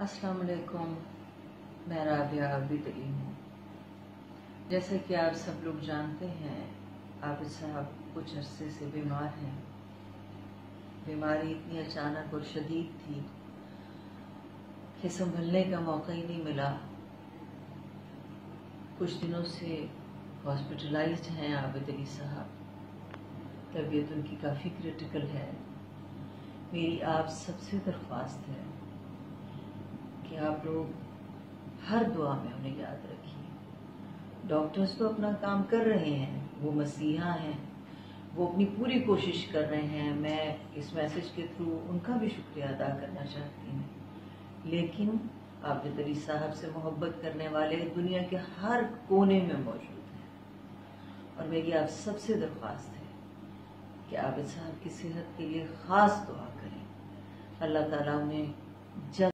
अस्सलाम वालेकुम मैं राबिया आबिद अली हूँ। जैसे कि आप सब लोग जानते हैं, आबिद साहब कुछ अरसे से बीमार हैं। बीमारी इतनी अचानक और शदीद थी कि संभलने का मौका ही नहीं मिला। कुछ दिनों से हॉस्पिटलाइज्ड हैं आबिद अली साहब। तबीयत उनकी काफ़ी क्रिटिकल है। मेरी आप सबसे दरख्वास्त है। आप लोग हर दुआ में उन्हें याद रखिए। डॉक्टर्स तो अपना काम कर रहे हैं, वो मसीहा हैं, वो अपनी पूरी कोशिश कर रहे हैं। मैं इस मैसेज के थ्रू उनका भी शुक्रिया अदा करना चाहती हूँ। लेकिन आबिद अली साहब से मोहब्बत करने वाले दुनिया के हर कोने में मौजूद हैं। और मेरी आप सबसे दरख्वास्त है कि आबिद साहब की सेहत के लिए ख़ास दुआ करें। अल्लाह ताला उन्हें जल्द